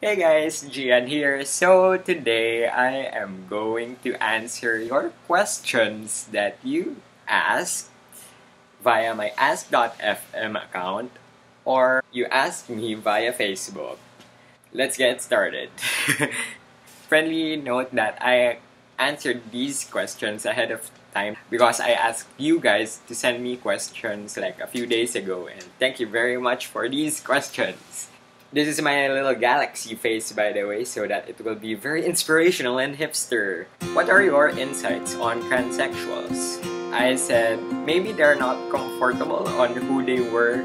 Hey guys, Gian here. So today I am going to answer your questions that you asked via my ask.fm account or you asked me via Facebook. Let's get started. Friendly note that I answered these questions ahead of time because I asked you guys to send me questions like a few days ago and thank you very much for these questions. This is my little galaxy face, by the way, so that it will be very inspirational and hipster. What are your insights on transsexuals? I said maybe they're not comfortable on who they were.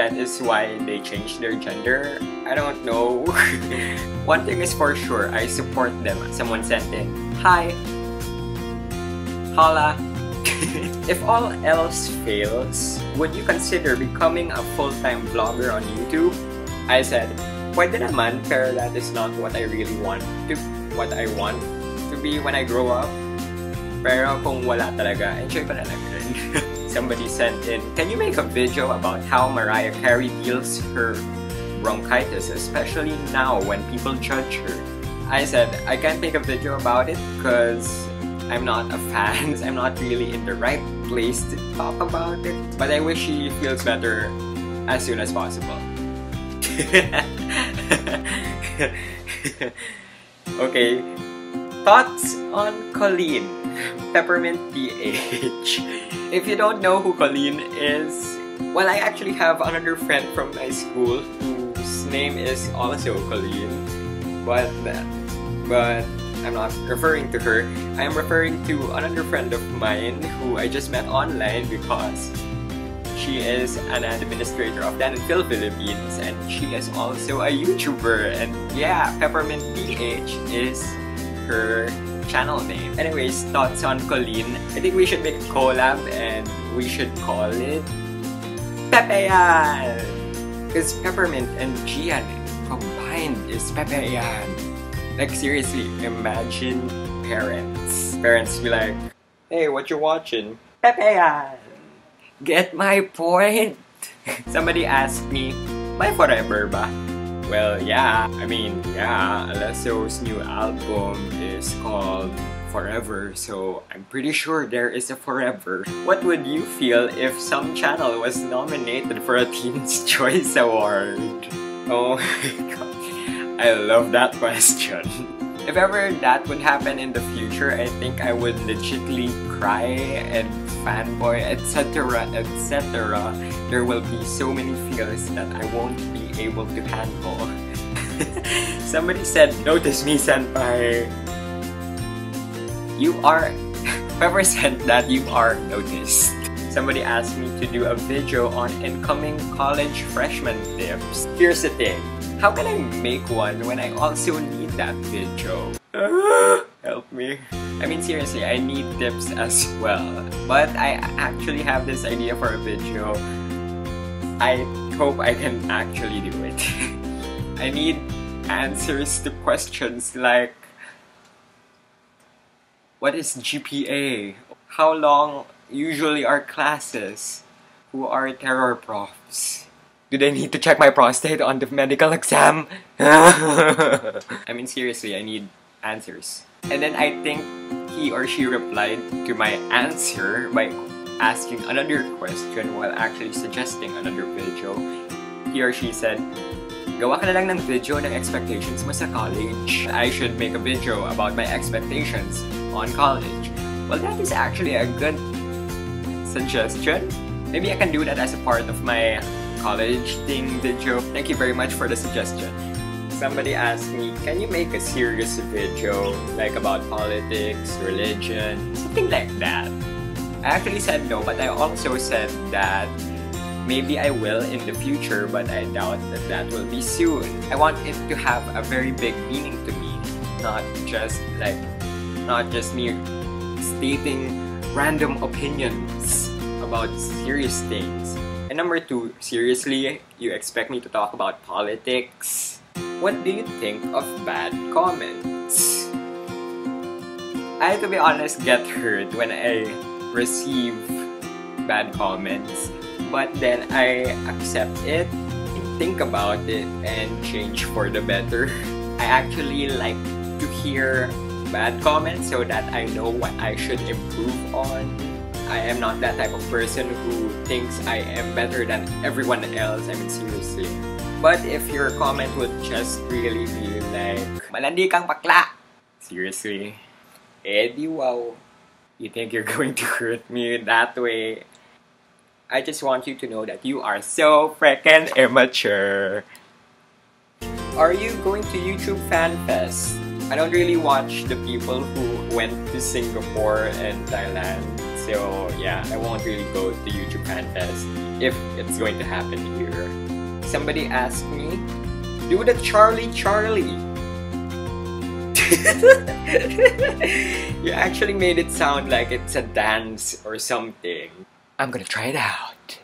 That is why they changed their gender. I don't know. One thing is for sure, I support them. Someone sent in, Hi! Holla! if all else fails, would you consider becoming a full-time vlogger on YouTube? I said, pwede naman, pero that is not what I really want to, what I want to be when I grow up. Pero kung wala talaga, enjoy na lang. Somebody sent in, can you make a video about how Mariah Carey deals her bronchitis, especially now when people judge her? I said, I can't make a video about it because I'm not a fan. I'm not really in the right place to talk about it. But I wish she feels better as soon as possible. okay, thoughts on Colleen, Peppermint PH. If you don't know who Colleen is, well, I actually have another friend from my school whose name is also Colleen, but but I'm not referring to her. I am referring to another friend of mine who I just met online because she is an administrator of Dan and Phil Philippines and she is also a YouTuber and yeah, Peppermint PH is her channel name. Anyways, thoughts on Colleen. I think we should make a collab and we should call it Pepeyan! Because Peppermint and Gian combined is Pepeyan. Like seriously, imagine parents. Parents be like, hey, what you watching? Pepeyan! Get my point? Somebody asked me, my forever ba? Well, yeah. I mean, yeah, Alesso's new album is called Forever, so I'm pretty sure there is a forever. What would you feel if some channel was nominated for a Teen's Choice Award? Oh my god, I love that question. If ever that would happen in the future, I think I would legitly cry and fanboy, etc., etc. There will be so many feels that I won't be able to handle. Somebody said, notice me, senpai. You are... Whoever said that, you are noticed. Somebody asked me to do a video on incoming college freshman tips. Here's the thing. How can I make one when I also that video? help me. I mean seriously, I need tips as well. But I actually have this idea for a video. I hope I can actually do it. I need answers to questions like What is GPA? How long usually are classes? Who are terror profs? Do they need to check my prostate on the medical exam? I mean seriously, I need answers. And then I think he or she replied to my answer by asking another question while actually suggesting another video. He or she said, Gawa ka na lang ng video ng expectations mo sa college. I should make a video about my expectations on college. Well, that is actually a good suggestion. Maybe I can do that as a part of my college thing video. Thank you very much for the suggestion. Somebody asked me, can you make a serious video like about politics, religion, something like that? I actually said no, but I also said that maybe I will in the future, but I doubt that that will be soon. I want it to have a very big meaning to me, not just like, not just me stating random opinions about serious things. And number two, seriously, you expect me to talk about politics? What do you think of bad comments? I, to be honest, get hurt when I receive bad comments, but then I accept it. think about it and change for the better. I actually like to hear bad comments so that I know what I should improve on. I am not that type of person who thinks I am better than everyone else. I mean, seriously. But if your comment would just really be like, Malandi kang bakla! Seriously. Eddie, wow. You think you're going to hurt me that way? I just want you to know that you are so freaking immature. Are you going to YouTube Fan Fest? I don't really watch the people who went to Singapore and Thailand so yeah, I won't really go to YouTube FanFest if it's going to happen here. Somebody asked me, do the Charlie Charlie. you actually made it sound like it's a dance or something. I'm gonna try it out.